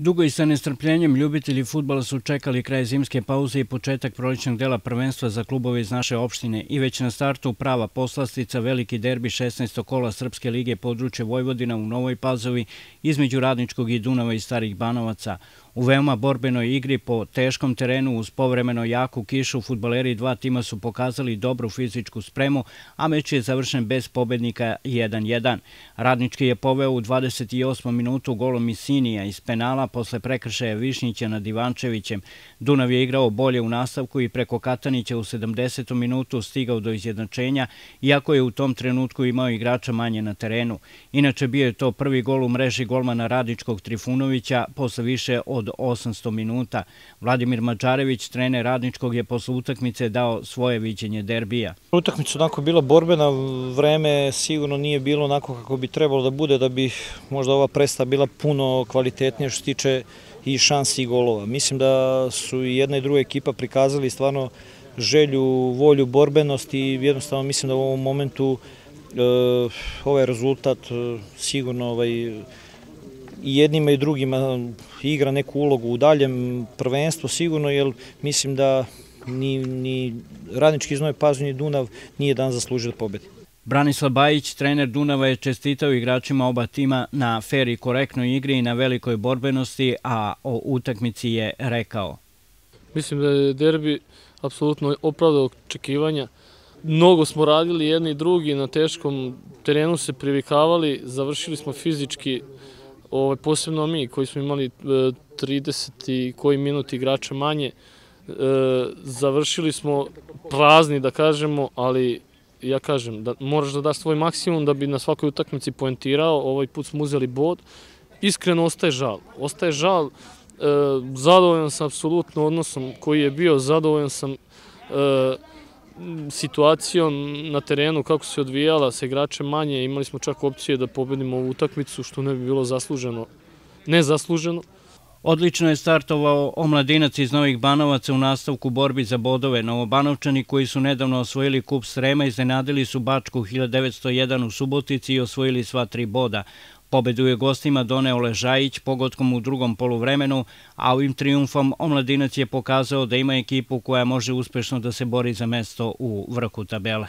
Dugo i sa nestrpljenjem ljubitelji futbala su čekali kraj zimske pauze i početak prolećnog dela prvenstva za klubove iz naše opštine i već na startu prava poslastica veliki derbi 16. kola Srpske lige područje Vojvodina u Novoj Pazovi između Radničkog i Dunava i Starih Banovaca. U veoma borbenoj igri po teškom terenu uz povremeno jaku kišu futbaleri dva tima su pokazali dobru fizičku spremu, a meč je završen bez pobednika 1-1. Radnički je poveo u 28. minutu golom Misinija iz penala posle prekršaja Višnjića nad Ivančevićem. Dunav je igrao bolje u nastavku i preko Katanića u 70. minutu stigao do izjednačenja, iako je u tom trenutku imao igrača manje na terenu. Inače bio je to prvi gol u mreži golmana Radničkog Trifunovića posle više od 800 minuta. Vladimir Mađarević, trener Radničkog, je posle utakmice dao svoje viđenje derbija. Utakmica onako bila borbena, vreme sigurno nije bilo onako kako bi trebalo da bude, da bi možda ova predstava bila puno kvalitetnija što se tiče i šansi i golova. Mislim da su i jedna i druga ekipa prikazali stvarno želju, volju, borbenost i jednostavno mislim da u ovom momentu e, ovaj rezultat e, sigurno ovaj, i jednima i drugima igra neku ulogu u daljem prvenstvu sigurno, jer mislim da ni, ni radnički znoj Pazu ni Dunav nije dan zaslužio da pobedi. Branislav Bajić, trener Dunava, je čestitao igračima oba tima na fer i korektnoj igri i na velikoj borbenosti, a o utakmici je rekao. Mislim da je derbi apsolutno opravdao očekivanja. Mnogo smo radili jedni i drugi, na teškom terenu se privikavali, završili smo fizički ovaj, posebno mi koji smo imali 30 e, i koji minut igrača manje, e, završili smo prazni da kažemo, ali ja kažem da moraš da daš svoj maksimum da bi na svakoj utakmici poentirao, ovaj put smo uzeli bod, iskreno ostaje žal. Ostaje žal, e, zadovoljan sam apsolutno odnosom koji je bio, zadovoljan sam situacijom na terenu kako se odvijala sa igračem manje, imali smo čak opcije da pobedimo ovu utakmicu, što ne bi bilo zasluženo, nezasluženo. Odlično je startovao omladinac iz Novih Banovaca u nastavku borbi za bodove. Novobanovčani koji su nedavno osvojili kup Srema iznenadili su Bačku 1901 u Subotici i osvojili sva tri boda. Pobedu je gostima doneo Ležajić pogodkom u drugom poluvremenu, a ovim triumfom omladinac je pokazao da ima ekipu koja može uspešno da se bori za mesto u vrhu tabele.